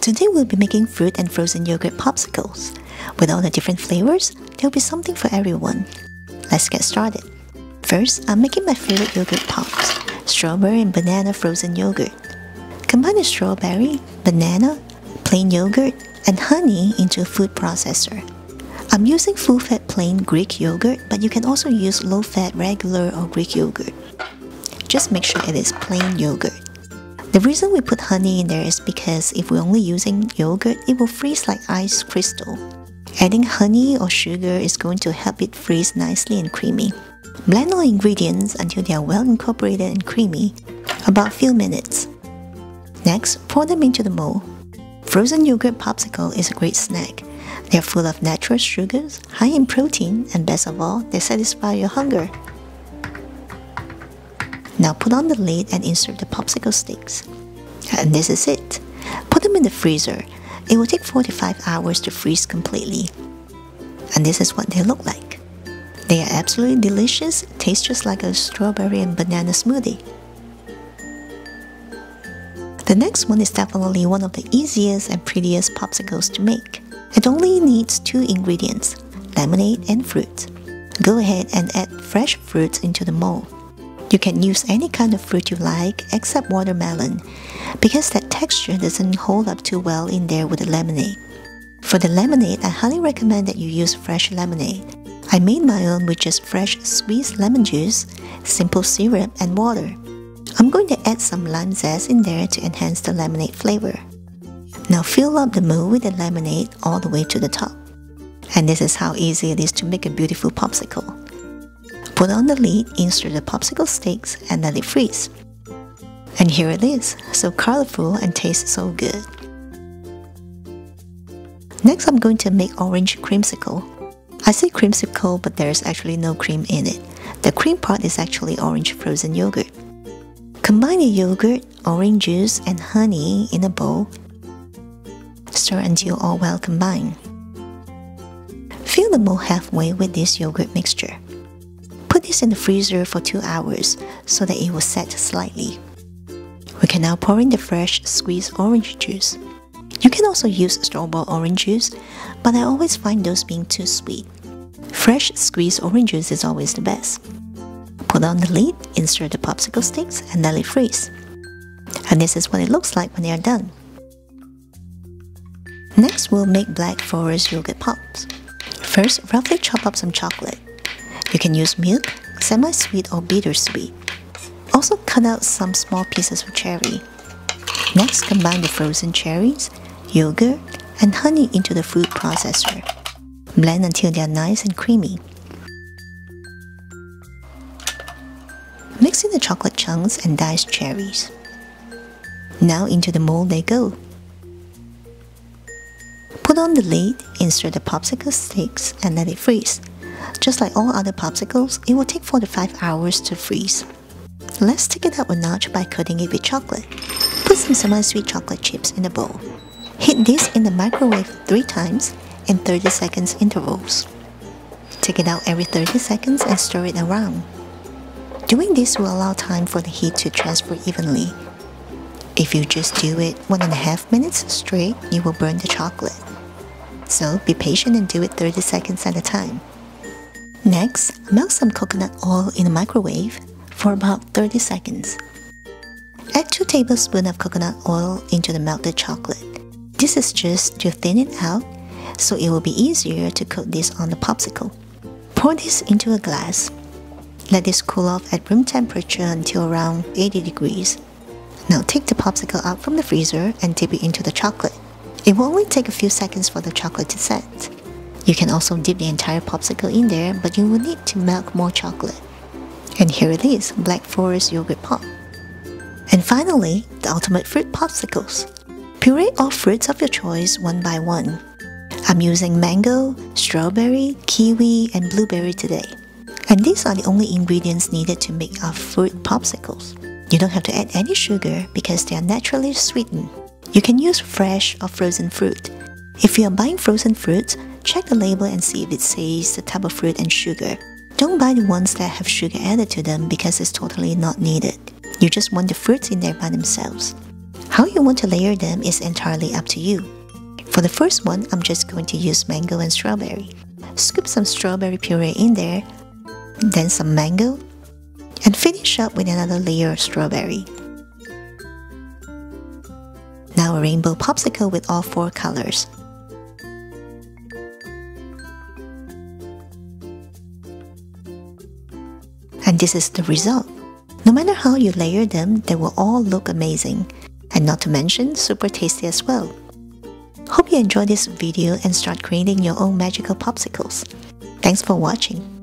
Today we'll be making fruit and frozen yogurt popsicles. With all the different flavors, there'll be something for everyone. Let's get started. First, I'm making my favorite yogurt pops, strawberry and banana frozen yogurt. Combine the strawberry, banana, plain yogurt, and honey into a food processor. I'm using full-fat plain Greek yogurt, but you can also use low-fat regular or Greek yogurt. Just make sure it is plain yogurt. The reason we put honey in there is because if we're only using yogurt, it will freeze like ice crystal. Adding honey or sugar is going to help it freeze nicely and creamy. Blend all ingredients until they are well incorporated and creamy, about few minutes. Next, pour them into the mold. Frozen yogurt popsicle is a great snack. They're full of natural sugars, high in protein, and best of all, they satisfy your hunger. Now put on the lid and insert the popsicle sticks. And this is it. Put them in the freezer. It will take 45 hours to freeze completely. And this is what they look like. They are absolutely delicious, taste just like a strawberry and banana smoothie. The next one is definitely one of the easiest and prettiest popsicles to make. It only needs two ingredients, lemonade and fruit. Go ahead and add fresh fruits into the mold. You can use any kind of fruit you like except watermelon because that texture doesn't hold up too well in there with the lemonade. For the lemonade, I highly recommend that you use fresh lemonade. I made my own with just fresh squeezed lemon juice, simple syrup, and water. I'm going to add some lime zest in there to enhance the lemonade flavor. Now fill up the mold with the lemonade all the way to the top. And this is how easy it is to make a beautiful popsicle. Put on the lid, insert the popsicle sticks, and let it freeze. And here it is, so colorful and tastes so good. Next I'm going to make orange creamsicle. I say creamsicle but there's actually no cream in it. The cream part is actually orange frozen yogurt. Combine the yogurt, orange juice, and honey in a bowl Stir until all well combined. Fill the bowl halfway with this yogurt mixture. This in the freezer for 2 hours so that it will set slightly. We can now pour in the fresh squeezed orange juice. You can also use store-bought orange juice, but I always find those being too sweet. Fresh squeezed orange juice is always the best. Put on the lid, insert the popsicle sticks, and let it freeze. And this is what it looks like when they are done. Next, we'll make Black Forest yogurt pops. First, roughly chop up some chocolate. You can use milk, semi-sweet or bittersweet. Also cut out some small pieces of cherry. Next, combine the frozen cherries, yogurt, and honey into the food processor. Blend until they are nice and creamy. Mix in the chocolate chunks and diced cherries. Now into the mold they go. Put on the lid, insert the popsicle sticks, and let it freeze. Just like all other popsicles, it will take 4 to 5 hours to freeze. Let's take it up a notch by coating it with chocolate. Put some semi-sweet chocolate chips in a bowl. Heat this in the microwave 3 times in 30 seconds intervals. Take it out every 30 seconds and stir it around. Doing this will allow time for the heat to transfer evenly. If you just do it one and a half minutes straight, you will burn the chocolate so be patient and do it 30 seconds at a time. Next, melt some coconut oil in the microwave for about 30 seconds. Add 2 tablespoons of coconut oil into the melted chocolate. This is just to thin it out so it will be easier to coat this on the popsicle. Pour this into a glass. Let this cool off at room temperature until around 80 degrees. Now take the popsicle out from the freezer and dip it into the chocolate. It will only take a few seconds for the chocolate to set. You can also dip the entire popsicle in there, but you will need to melt more chocolate. And here it is, Black Forest Yogurt Pop. And finally, the ultimate fruit popsicles. Puree all fruits of your choice one by one. I'm using mango, strawberry, kiwi, and blueberry today. And these are the only ingredients needed to make our fruit popsicles. You don't have to add any sugar because they are naturally sweetened. You can use fresh or frozen fruit. If you are buying frozen fruit, check the label and see if it says the type of fruit and sugar. Don't buy the ones that have sugar added to them because it's totally not needed. You just want the fruits in there by themselves. How you want to layer them is entirely up to you. For the first one, I'm just going to use mango and strawberry. Scoop some strawberry puree in there, then some mango, and finish up with another layer of strawberry. Now a rainbow popsicle with all four colors. And this is the result. No matter how you layer them, they will all look amazing, and not to mention super tasty as well. Hope you enjoyed this video and start creating your own magical popsicles. Thanks for watching.